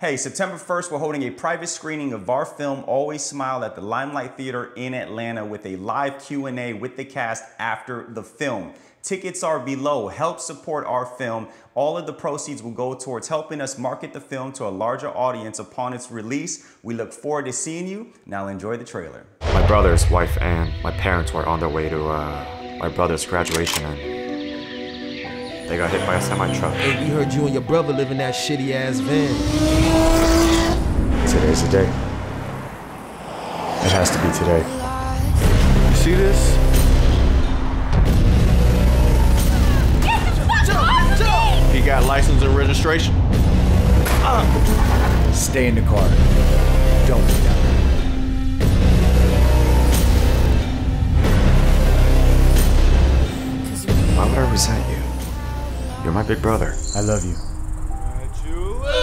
Hey, September 1st, we're holding a private screening of our film Always Smile at the Limelight Theater in Atlanta with a live Q&A with the cast after the film. Tickets are below. Help support our film. All of the proceeds will go towards helping us market the film to a larger audience upon its release. We look forward to seeing you. Now enjoy the trailer. My brother's wife and my parents were on their way to uh, my brother's graduation and they got hit by a semi truck. Hey, we heard you and your brother live in that shitty ass van. Today's the day. It has to be today. You see this? Get He got license and registration. Stay in the car. Don't get out. Why would I resent you? You're my big brother. I love you.